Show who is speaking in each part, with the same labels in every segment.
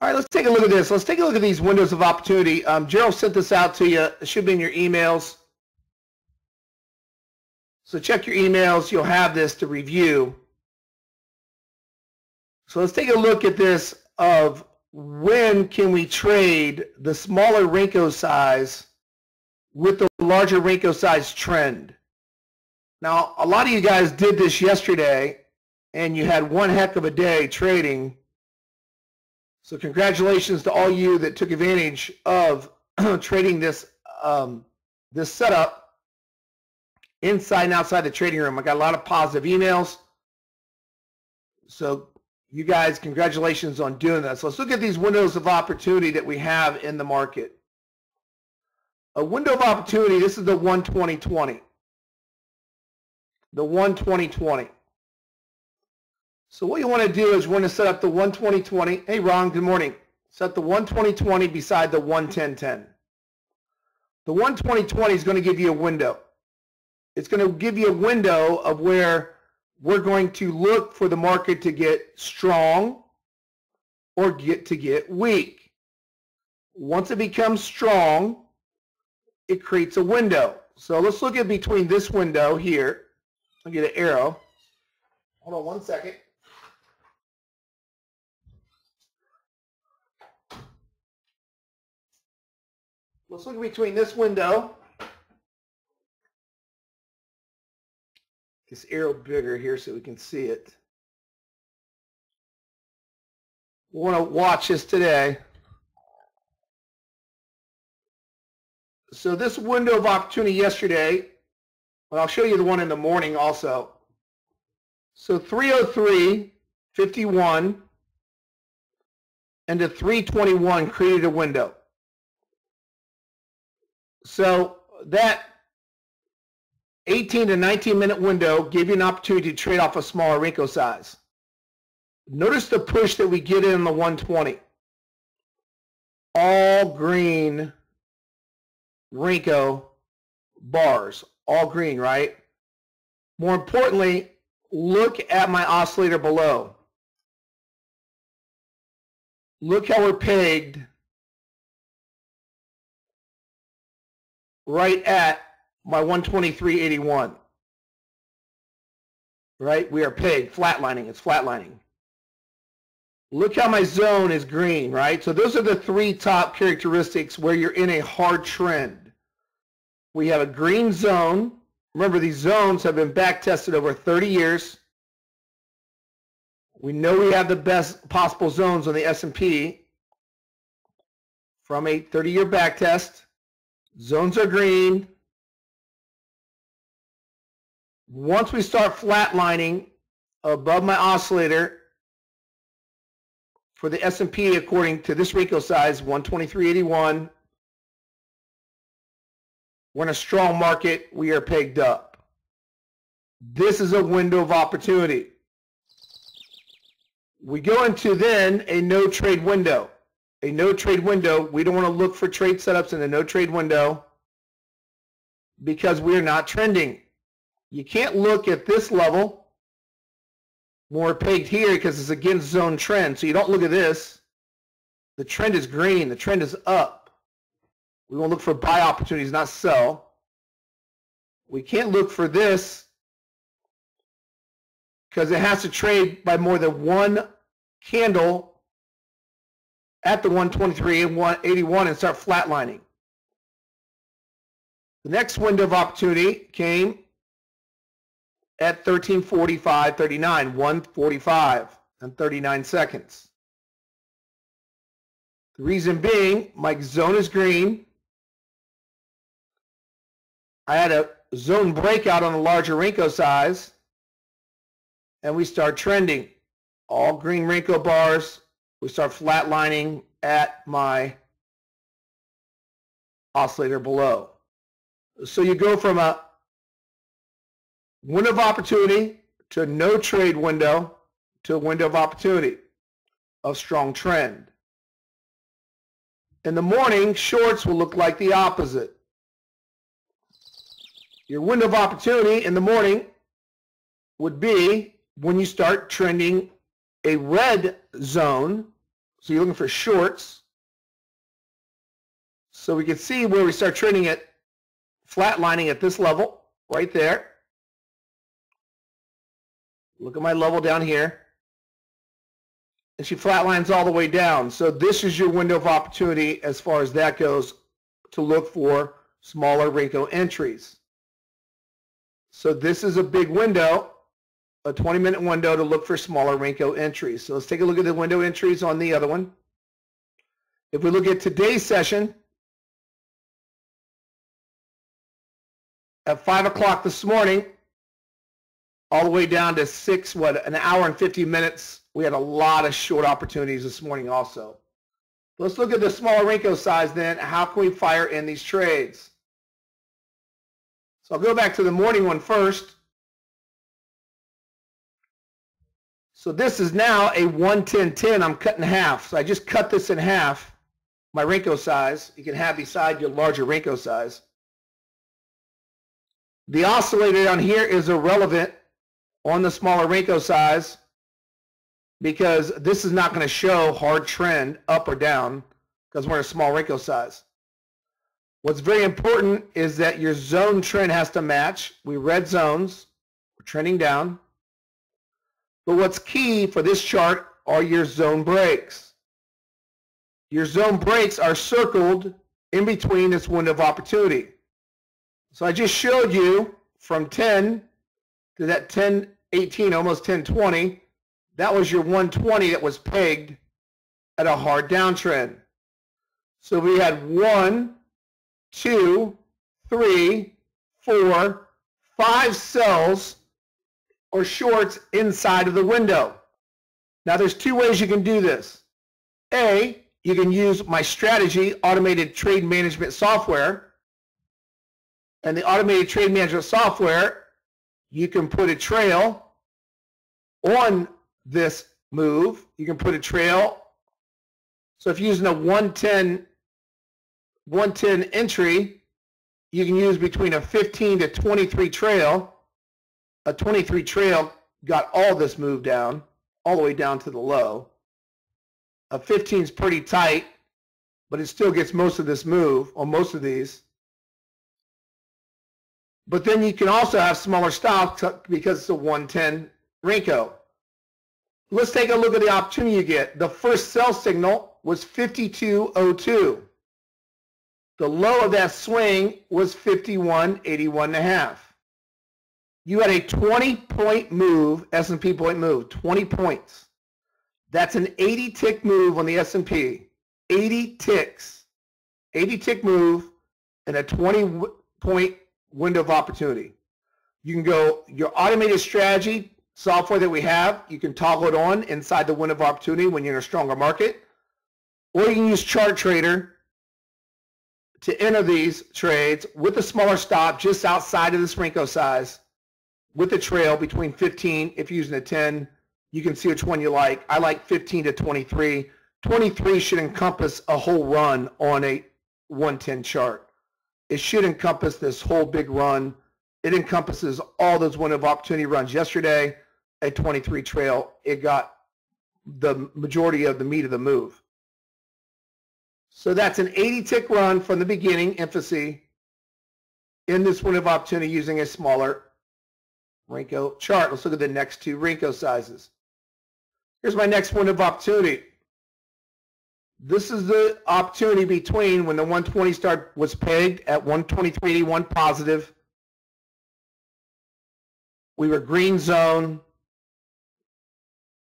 Speaker 1: All right, let's take a look at this. Let's take a look at these windows of opportunity. Um, Gerald sent this out to you. It should be in your emails. So check your emails. You'll have this to review. So let's take a look at this of when can we trade the smaller Renko size with the larger Renko size trend. Now, a lot of you guys did this yesterday, and you had one heck of a day trading. So congratulations to all you that took advantage of trading this um, this setup inside and outside the trading room. I got a lot of positive emails. So you guys, congratulations on doing that. So Let's look at these windows of opportunity that we have in the market. A window of opportunity, this is the 12020. The 12020. So what you want to do is you want to set up the 12020. Hey, Ron, good morning. Set the 12020 beside the 11010. The 12020 is going to give you a window. It's going to give you a window of where we're going to look for the market to get strong or get to get weak. Once it becomes strong, it creates a window. So let's look at between this window here. I'll get an arrow. Hold on one second. Let's look between this window. This arrow bigger here so we can see it. We want to watch this today. So this window of opportunity yesterday, well, I'll show you the one in the morning also. So 303, 51, and the 321 created a window. So that 18 to 19 minute window gave you an opportunity to trade off a smaller Renko size. Notice the push that we get in the 120. All green Renko bars, all green, right? More importantly, look at my oscillator below. Look how we're pegged right at my 123.81. Right? We are pegged, flatlining. It's flatlining. Look how my zone is green, right? So those are the three top characteristics where you're in a hard trend. We have a green zone. Remember, these zones have been back tested over 30 years. We know we have the best possible zones on the S&P from a 30-year back test. Zones are green. Once we start flatlining above my oscillator for the S&P according to this Renko size, 123.81, we're in a strong market. We are pegged up. This is a window of opportunity. We go into then a no trade window. A no trade window. We don't want to look for trade setups in the no trade window because we're not trending. You can't look at this level more pegged here because it's against zone trend. So you don't look at this. The trend is green. The trend is up. We want to look for buy opportunities, not sell. We can't look for this because it has to trade by more than one candle at the 123 and 181 and start flatlining. The next window of opportunity came at 1345.39, 145 and 39 seconds. The reason being, my zone is green. I had a zone breakout on the larger Renko size, and we start trending. All green Renko bars. We start flatlining at my oscillator below. So you go from a window of opportunity to no trade window to a window of opportunity of strong trend. In the morning, shorts will look like the opposite. Your window of opportunity in the morning would be when you start trending a red zone. So you're looking for shorts. So we can see where we start trading it flatlining at this level right there. Look at my level down here. And she flatlines all the way down. So this is your window of opportunity as far as that goes to look for smaller Renko entries. So this is a big window, a 20 minute window to look for smaller Renko entries. So let's take a look at the window entries on the other one. If we look at today's session, at 5 o'clock this morning, all the way down to 6, what, an hour and 50 minutes, we had a lot of short opportunities this morning also. Let's look at the smaller Renko size then. How can we fire in these trades? So I'll go back to the morning one first. So this is now a 110.10. I'm cutting half. So I just cut this in half, my Renko size. You can have beside your larger Renko size. The oscillator down here is irrelevant on the smaller Renko size because this is not going to show hard trend up or down because we're in a small Renko size. What's very important is that your zone trend has to match. We read zones. We're trending down. But what's key for this chart are your zone breaks. Your zone breaks are circled in between this window of opportunity. So I just showed you from 10 to that 1018, almost 1020. That was your 120 that was pegged at a hard downtrend. So we had one, two, three, four, five sells or shorts inside of the window. Now there's two ways you can do this. A, you can use my strategy automated trade management software and the automated trade management software, you can put a trail on this move. You can put a trail. So if you're using a 110, 110 entry, you can use between a 15 to 23 trail. A 23 trail got all this move down, all the way down to the low. A 15 is pretty tight, but it still gets most of this move, on most of these. But then you can also have smaller stocks because it's a 110 Renko. Let's take a look at the opportunity you get. The first sell signal was 52.02. The low of that swing was 51.81 and a half. You had a 20 point move, S&P point move, 20 points. That's an 80 tick move on the S&P. 80 ticks. 80 tick move and a 20 point window of opportunity. You can go your automated strategy software that we have. You can toggle it on inside the window of opportunity when you're in a stronger market. Or you can use Chart Trader to enter these trades with a smaller stop just outside of the Renko size with a trail between 15 if you're using a 10 you can see which one you like i like 15 to 23 23 should encompass a whole run on a 110 chart it should encompass this whole big run. It encompasses all those window of opportunity runs yesterday at 23 trail. It got the majority of the meat of the move. So that's an 80 tick run from the beginning, emphasis, in this window of opportunity using a smaller Renko chart. Let's look at the next two Renko sizes. Here's my next window of opportunity. This is the opportunity between when the 120 start was pegged at 123.81 positive. We were green zone.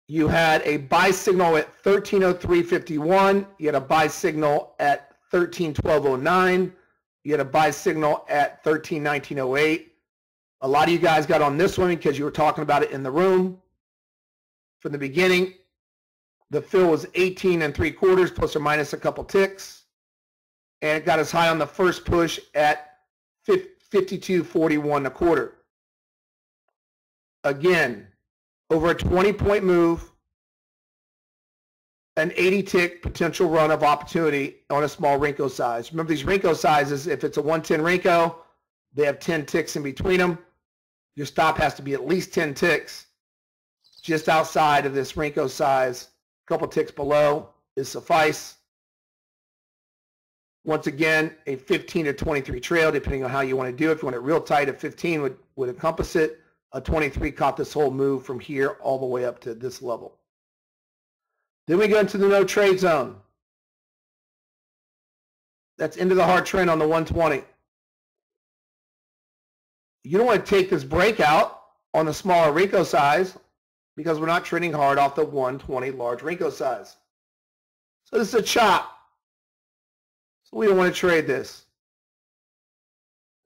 Speaker 1: You had a buy signal at 1303.51. You had a buy signal at 1312.09. You had a buy signal at 1319.08. A lot of you guys got on this one because you were talking about it in the room from the beginning. The fill was 18 and three quarters plus or minus a couple ticks. And it got as high on the first push at 52.41 a quarter. Again, over a 20 point move, an 80 tick potential run of opportunity on a small Renko size. Remember these Renko sizes, if it's a 110 Renko, they have 10 ticks in between them. Your stop has to be at least 10 ticks just outside of this Renko size A couple ticks below is suffice. Once again, a 15 to 23 trail, depending on how you want to do it. If you want it real tight, a 15 would, would encompass it. A 23 caught this whole move from here all the way up to this level. Then we go into the no trade zone. That's into the hard trend on the 120. You don't want to take this breakout on the smaller Renko size because we're not trending hard off the 120 large Renko size. So this is a chop. So we don't want to trade this.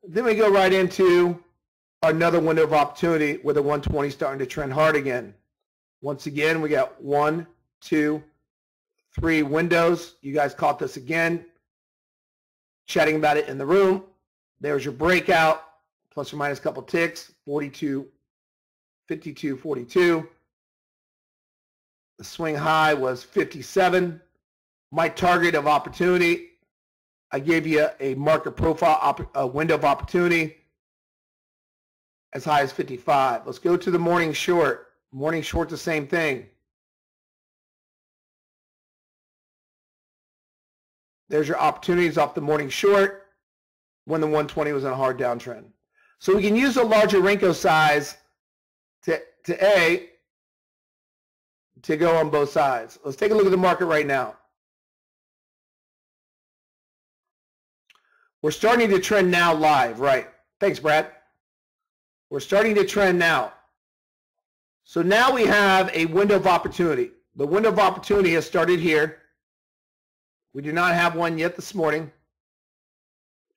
Speaker 1: Then we go right into another window of opportunity where the 120 is starting to trend hard again. Once again, we got one, two, three windows. You guys caught this again. Chatting about it in the room. There's your breakout, plus or minus a couple ticks, 42, 52, 42. The swing high was 57. My target of opportunity, I gave you a market profile, a window of opportunity as high as 55. Let's go to the morning short. Morning short, the same thing. There's your opportunities off the morning short when the 120 was in a hard downtrend. So we can use a larger Renko size to, to A, to go on both sides. Let's take a look at the market right now. We're starting to trend now live, right? Thanks, Brad. We're starting to trend now. So now we have a window of opportunity. The window of opportunity has started here. We do not have one yet this morning.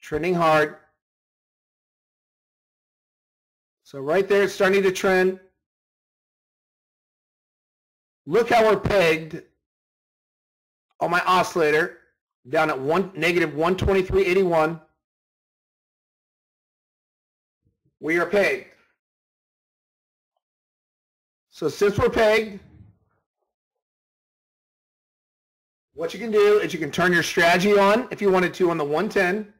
Speaker 1: Trending hard. So right there, it's starting to trend. Look how we're pegged on my oscillator down at one negative 123.81. We are pegged. So since we're pegged, what you can do is you can turn your strategy on if you wanted to on the 110.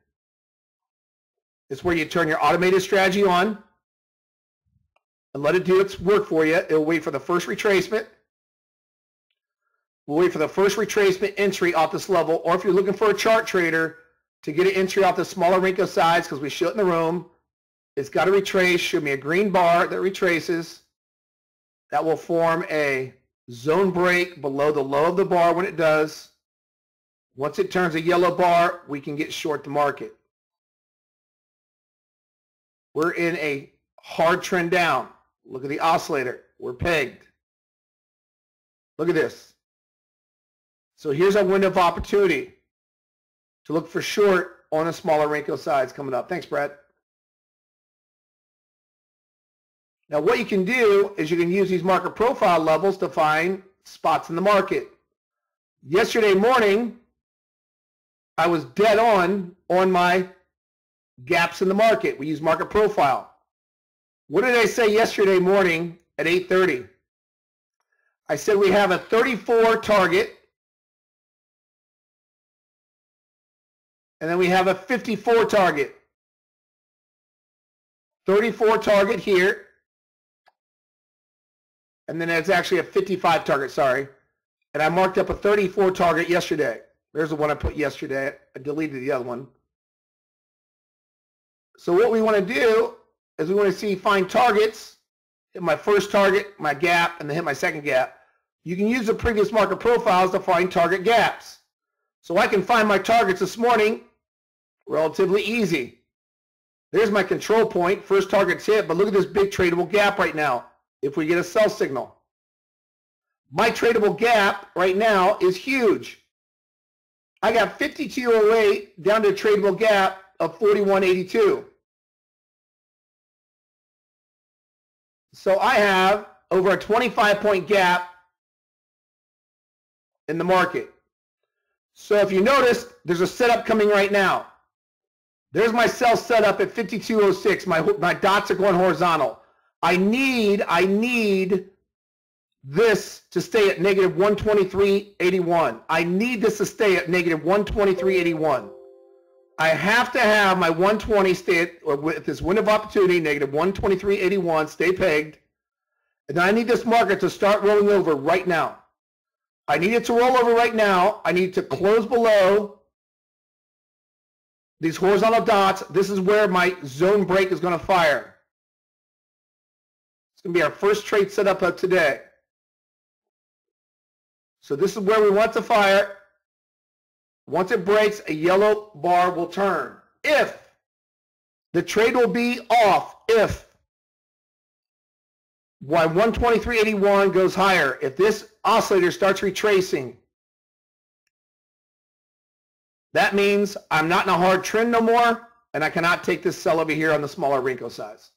Speaker 1: It's where you turn your automated strategy on and let it do its work for you. It'll wait for the first retracement. We'll wait for the first retracement entry off this level, or if you're looking for a chart trader to get an entry off the smaller Renko size, because we show it in the room, it's got to retrace, show me a green bar that retraces. That will form a zone break below the low of the bar when it does. Once it turns a yellow bar, we can get short the market. We're in a hard trend down. Look at the oscillator. We're pegged. Look at this. So here's our window of opportunity to look for short on a smaller Renko sides coming up. Thanks, Brett. Now what you can do is you can use these market profile levels to find spots in the market. Yesterday morning, I was dead on on my gaps in the market. We use market profile. What did I say yesterday morning at 8.30? I said we have a 34 target and then we have a 54 target. 34 target here and then it's actually a 55 target, sorry. And I marked up a 34 target yesterday. There's the one I put yesterday. I deleted the other one. So what we want to do is we want to see find targets, hit my first target, my gap, and then hit my second gap. You can use the previous market profiles to find target gaps. So I can find my targets this morning relatively easy. There's my control. First target's hit, but look at this big tradable gap right now if we get a sell signal. My tradable gap right now is huge. I got 5208 down to a tradable gap of 4182. So I have over a 25 point gap in the market. So if you notice, there's a setup coming right now. There's my sell setup at 5206. My, my dots are going horizontal. I need, I need this to stay at negative 123.81. I need this to stay at negative 123.81. I have to have my 120 stay or with this window of opportunity, negative 123.81, stay pegged. And I need this market to start rolling over right now. I need it to roll over right now. I need to close below these horizontal dots. This is where my zone break is going to fire. It's going to be our first trade setup of today. So this is where we want to fire. Once it breaks, a yellow bar will turn. If the trade will be off, if why 123.81 goes higher. If this oscillator starts retracing, that means I'm not in a hard trend no more, and I cannot take this sell over here on the smaller Renko size.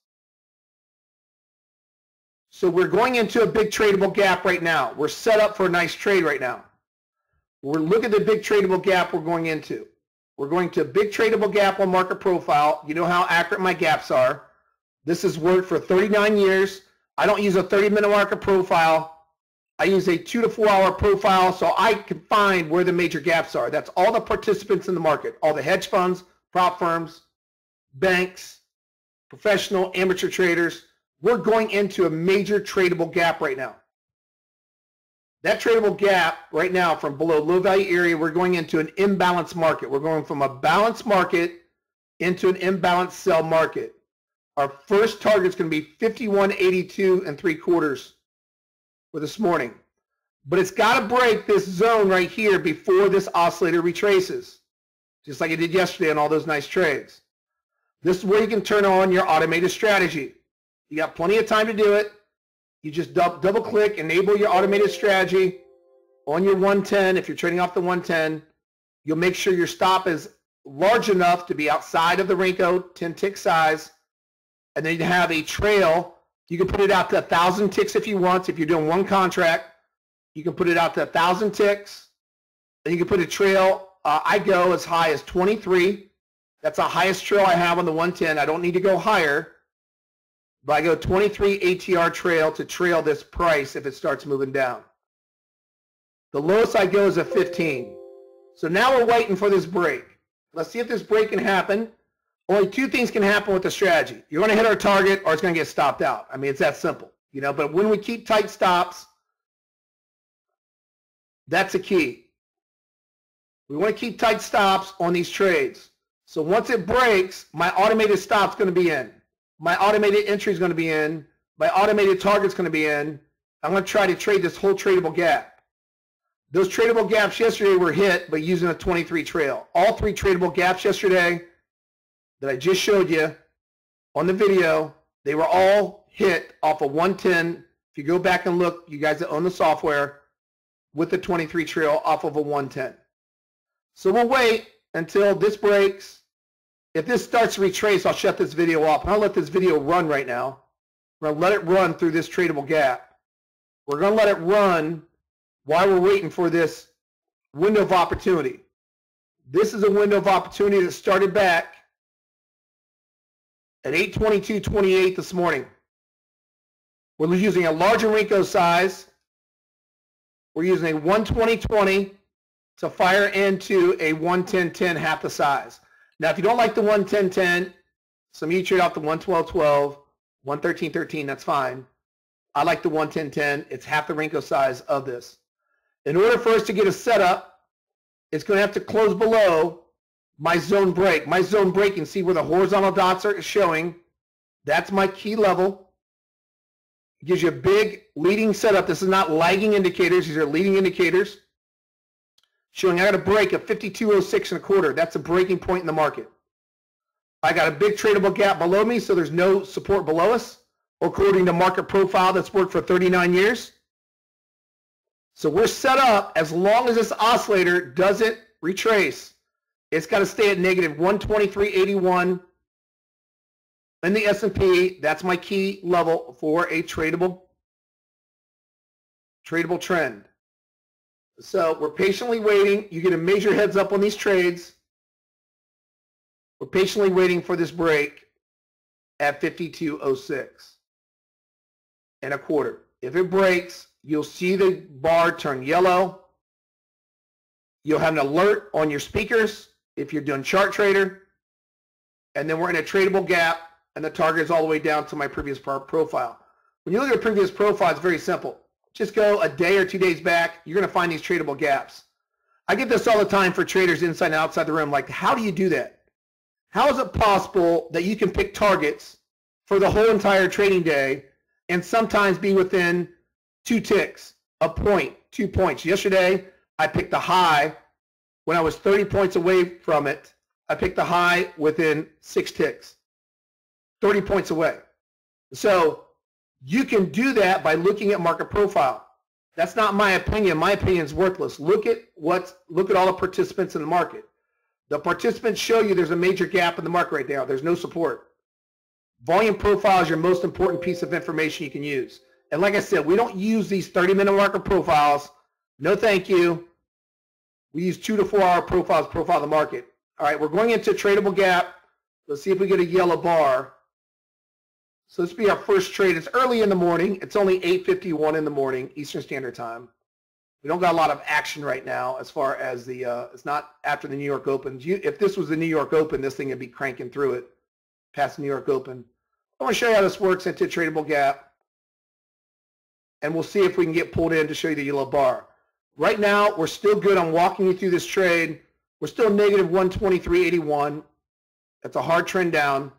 Speaker 1: So we're going into a big tradable gap right now. We're set up for a nice trade right now. We're look at the big tradable gap we're going into. We're going to a big tradable gap on market profile. You know how accurate my gaps are. This has worked for 39 years. I don't use a 30-minute market profile. I use a two to four hour profile so I can find where the major gaps are. That's all the participants in the market, all the hedge funds, prop firms, banks, professional, amateur traders. We're going into a major tradable gap right now. That tradable gap right now from below low value area, we're going into an imbalanced market. We're going from a balanced market into an imbalanced sell market. Our first target is going to be 51.82 and three quarters for this morning. But it's got to break this zone right here before this oscillator retraces, just like it did yesterday on all those nice trades. This is where you can turn on your automated strategy. You got plenty of time to do it. You just double click, enable your automated strategy on your 110. If you're trading off the 110, you'll make sure your stop is large enough to be outside of the Renko 10 tick size and then you have a trail. You can put it out to a thousand ticks if you want. If you're doing one contract, you can put it out to a thousand ticks. Then you can put a trail. Uh, I go as high as 23. That's the highest trail I have on the 110. I don't need to go higher. But I go 23 ATR trail to trail this price if it starts moving down. The lowest I go is a 15. So now we're waiting for this break. Let's see if this break can happen only two things can happen with the strategy. You're going to hit our target or it's going to get stopped out. I mean, it's that simple, you know, but when we keep tight stops, that's a key. We want to keep tight stops on these trades. So once it breaks, my automated stop's going to be in. My automated entry is going to be in. My automated target is going to be in. I'm going to try to trade this whole tradable gap. Those tradable gaps yesterday were hit by using a 23 trail. All three tradable gaps yesterday that I just showed you on the video, they were all hit off of 110. If you go back and look, you guys that own the software, with the 23 trail off of a 110. So we'll wait until this breaks. If this starts to retrace, I'll shut this video off. I'll let this video run right now. We're going to let it run through this tradable gap. We're going to let it run while we're waiting for this window of opportunity. This is a window of opportunity that started back at 822.28 this morning. We're using a larger Renko size. We're using a 120.20 to fire into a 110.10 half the size. Now, if you don't like the 110.10, some of you trade off the 112.12, 113.13, that's fine. I like the 110.10. It's half the Renko size of this. In order for us to get a setup, it's going to have to close below my zone break. My zone break, can see where the horizontal dots are showing. That's my key level. It gives you a big leading setup. This is not lagging indicators. These are leading indicators showing I got a break of 52.06 and a quarter. That's a breaking point in the market. I got a big tradable gap below me, so there's no support below us, according to market profile that's worked for 39 years. So we're set up as long as this oscillator doesn't retrace it's got to stay at negative 123.81 in the S&P. That's my key level for a tradable tradable trend. So we're patiently waiting. You get a major heads up on these trades. We're patiently waiting for this break at 52.06 and a quarter. If it breaks, you'll see the bar turn yellow. You'll have an alert on your speakers if you're doing chart trader, and then we're in a tradable gap, and the target is all the way down to my previous profile. When you look at a previous profile, it's very simple. Just go a day or two days back, you're going to find these tradable gaps. I get this all the time for traders inside and outside the room. Like, how do you do that? How is it possible that you can pick targets for the whole entire trading day and sometimes be within two ticks, a point, two points? Yesterday, I picked the high when I was 30 points away from it. I picked the high within six ticks, 30 points away. So you can do that by looking at market profile. That's not my opinion. My opinion is worthless. Look at what's look at all the participants in the market. The participants show you there's a major gap in the market right now. There's no support. Volume profile is your most important piece of information you can use. And like I said, we don't use these 30-minute market profiles. No thank you. We use two to four hour profiles profile the market. All right, we're going into a tradable gap. Let's see if we get a yellow bar. So this will be our first trade. It's early in the morning. It's only 8.51 in the morning, Eastern Standard Time. We don't got a lot of action right now as far as the, uh, it's not after the New York Open. If this was the New York Open, this thing would be cranking through it past the New York Open. I want to show you how this works into tradable gap. And we'll see if we can get pulled in to show you the yellow bar. Right now, we're still good on walking you through this trade. We're still negative 123.81. That's a hard trend down.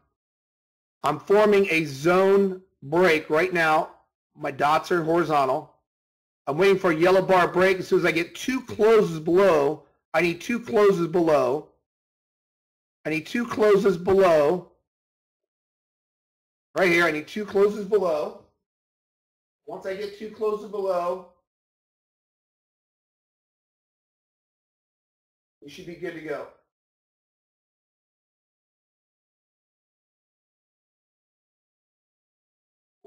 Speaker 1: I'm forming a zone break right now. My dots are horizontal. I'm waiting for a yellow bar break. As soon as I get two closes below, I need two closes below. I need two closes below. Right here, I need two closes below. Once I get two closes below, we should be good to go.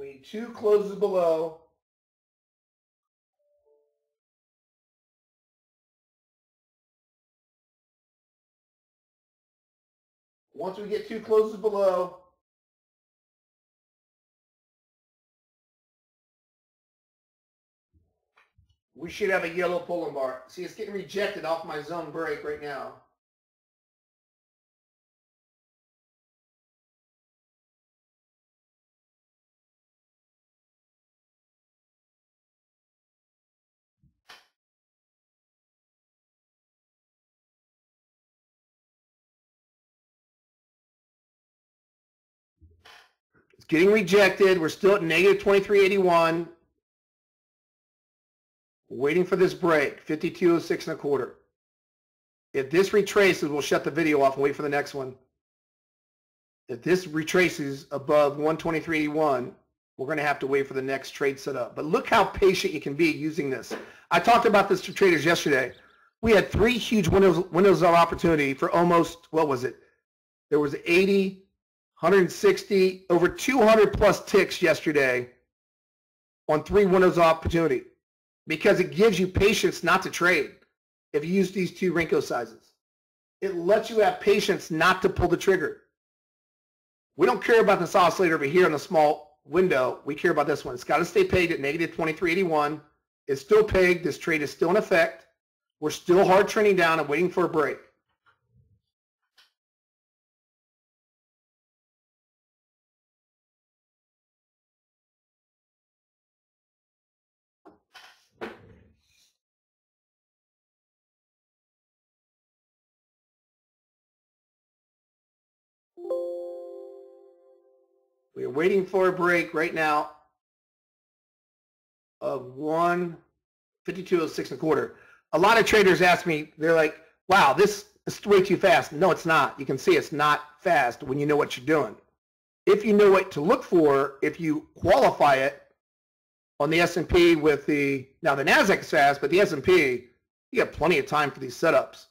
Speaker 1: We two closes below. Once we get two closes below, we should have a yellow pulling bar. See, it's getting rejected off my zone break right now. Getting rejected. We're still at negative 2381. Waiting for this break, 5206 and a quarter. If this retraces, we'll shut the video off and wait for the next one. If this retraces above 123.81, we're going to have to wait for the next trade setup. But look how patient you can be using this. I talked about this to traders yesterday. We had three huge windows, windows of opportunity for almost, what was it? There was 80, 160, over 200 plus ticks yesterday on three windows of opportunity because it gives you patience not to trade if you use these two Renko sizes. It lets you have patience not to pull the trigger. We don't care about this oscillator over here in the small window. We care about this one. It's got to stay pegged at negative 2381. It's still pegged. This trade is still in effect. We're still hard trending down and waiting for a break. Waiting for a break right now of 152.06 and a quarter. A lot of traders ask me, they're like, wow, this is way too fast. No, it's not. You can see it's not fast when you know what you're doing. If you know what to look for, if you qualify it on the S&P with the, now the NASDAQ is fast, but the S&P, you have plenty of time for these setups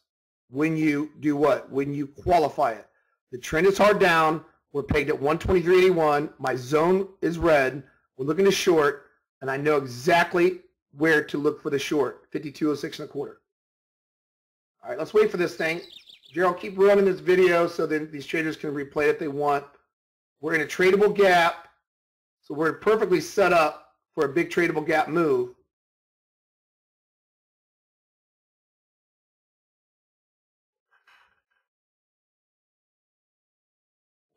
Speaker 1: when you do what? When you qualify it. The trend is hard down. We're pegged at 123.81. My zone is red. We're looking to short, and I know exactly where to look for the short, 52.06 and a quarter. All right, let's wait for this thing. Gerald, keep running this video so that these traders can replay it if they want. We're in a tradable gap, so we're perfectly set up for a big tradable gap move.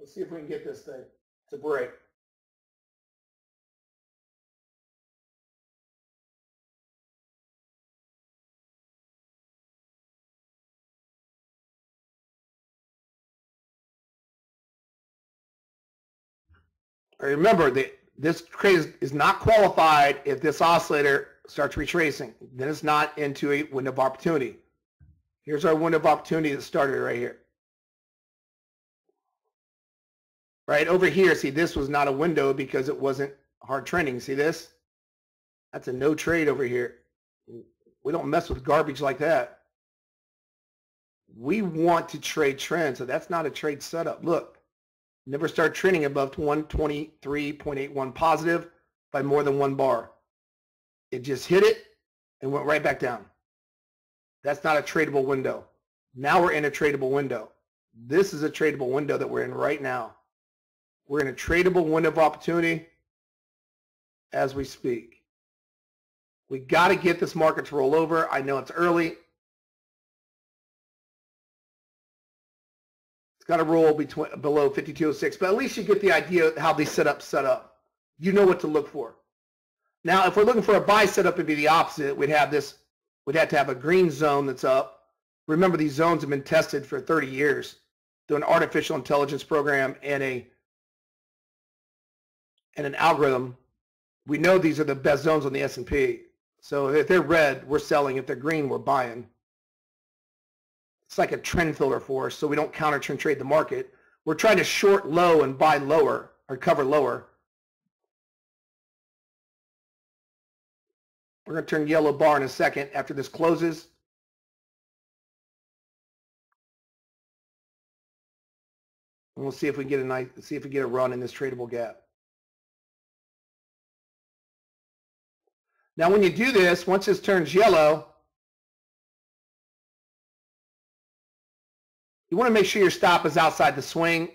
Speaker 1: Let's see if we can get this thing to break. Remember that this trade is not qualified if this oscillator starts retracing. Then it's not into a window of opportunity. Here's our window of opportunity that started right here. Right over here, see this was not a window because it wasn't hard trending. See this? That's a no trade over here. We don't mess with garbage like that. We want to trade trend, so that's not a trade setup. Look, never start trending above 123.81 positive by more than one bar. It just hit it and went right back down. That's not a tradable window. Now we're in a tradable window. This is a tradable window that we're in right now. We're in a tradable window of opportunity as we speak. We got to get this market to roll over. I know it's early. It's got to roll between below 5206, but at least you get the idea how these setups set up. You know what to look for. Now, if we're looking for a buy setup, it'd be the opposite. We'd have this, we'd have to have a green zone that's up. Remember, these zones have been tested for 30 years through an artificial intelligence program and a and an algorithm. We know these are the best zones on the S&P. So if they're red, we're selling. If they're green, we're buying. It's like a trend filter for us, so we don't counter trend trade the market. We're trying to short low and buy lower or cover lower. We're going to turn yellow bar in a second after this closes. And we'll see if we get a nice, see if we get a run in this tradable gap. Now when you do this, once this turns yellow, you want to make sure your stop is outside the swing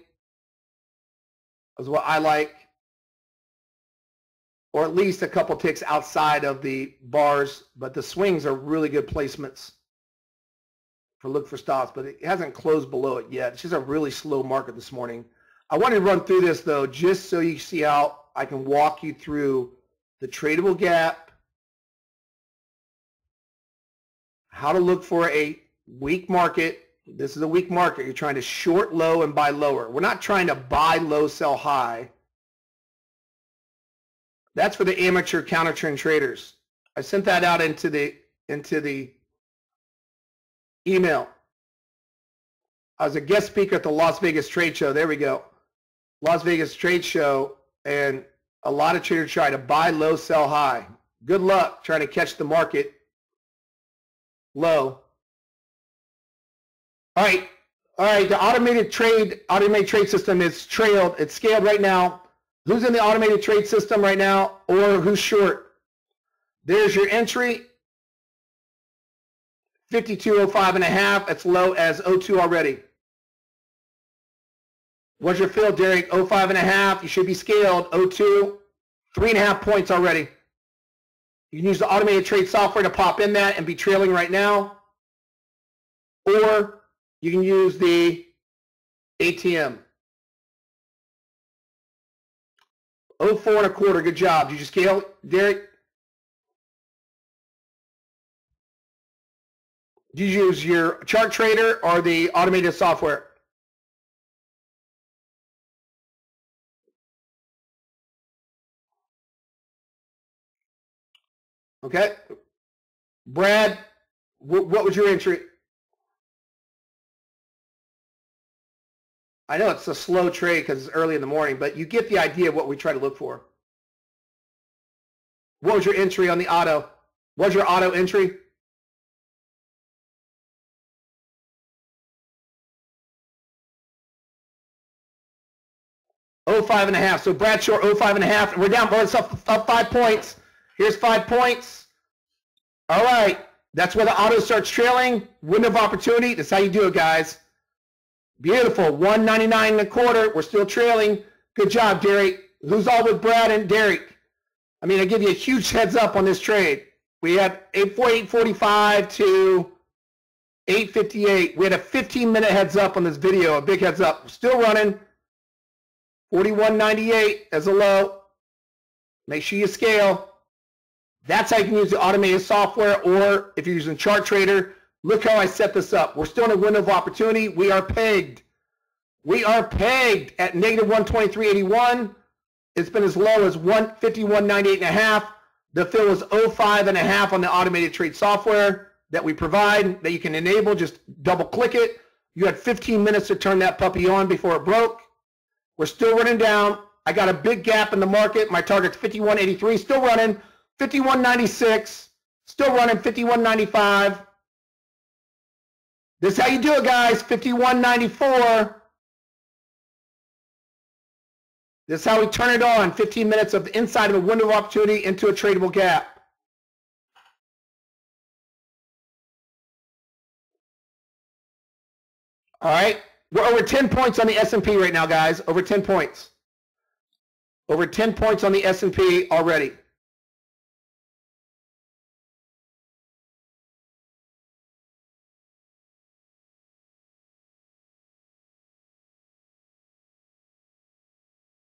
Speaker 1: is what I like or at least a couple ticks outside of the bars but the swings are really good placements for look for stops but it hasn't closed below it yet. It's just a really slow market this morning. I wanted to run through this though just so you see how I can walk you through the tradable gap how to look for a weak market. This is a weak market. You're trying to short low and buy lower. We're not trying to buy low, sell high. That's for the amateur counter trend traders. I sent that out into the into the email. I was a guest speaker at the Las Vegas trade show. There we go. Las Vegas trade show and a lot of traders try to buy low, sell high. Good luck trying to catch the market low. All right. All right. The automated trade, automated trade system is trailed. It's scaled right now. Who's in the automated trade system right now or who's short? There's your entry. 5205 and a half. It's low as 02 already. What's your fill, Derek? 05 and a half. You should be scaled. 02. Three and a half points already. You can use the automated trade software to pop in that and be trailing right now. Or you can use the ATM. 04 and a quarter, good job. Did you scale, Derek? Did you use your chart trader or the automated software? Okay. Brad, what was your entry? I know it's a slow trade because it's early in the morning, but you get the idea of what we try to look for. What was your entry on the auto? What was your auto entry? Oh five and a half. So Brad Short, oh five and a half. We're down, but it's up, up five points. Here's five points. All right. That's where the auto starts trailing. Window of opportunity. That's how you do it, guys. Beautiful. 199 and a quarter. We're still trailing. Good job, Derek. Who's all with Brad and Derek? I mean, I give you a huge heads up on this trade. We had 845 to 858. We had a 15 minute heads up on this video, a big heads up. Still running. 4198 as a low. Make sure you scale. That's how you can use the automated software, or if you're using Chart Trader, look how I set this up. We're still in a window of opportunity. We are pegged. We are pegged at negative 123.81. It's been as low as 151.98 and a half. The fill was 05 and a half on the automated trade software that we provide that you can enable. Just double click it. You had 15 minutes to turn that puppy on before it broke. We're still running down. I got a big gap in the market. My target's 51.83, still running. 51.96, still running 51.95. This is how you do it, guys. 51.94. This is how we turn it on. 15 minutes of the inside of a window of opportunity into a tradable gap. All right. We're over 10 points on the S&P right now, guys. Over 10 points. Over 10 points on the S&P already.